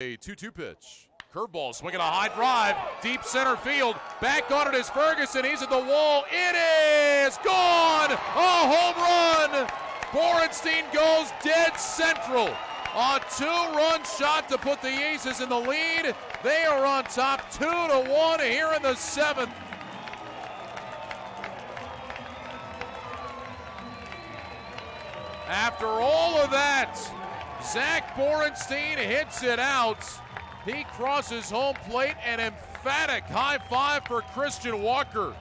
A 2 2 pitch. Curveball swinging a high drive, deep center field. Back on it is Ferguson. He's at the wall. It is gone! A home run! Borenstein goes dead central. A two run shot to put the Aces in the lead. They are on top 2 to 1 here in the seventh. After all of that, Zach Borenstein hits it out. He crosses home plate, an emphatic high five for Christian Walker.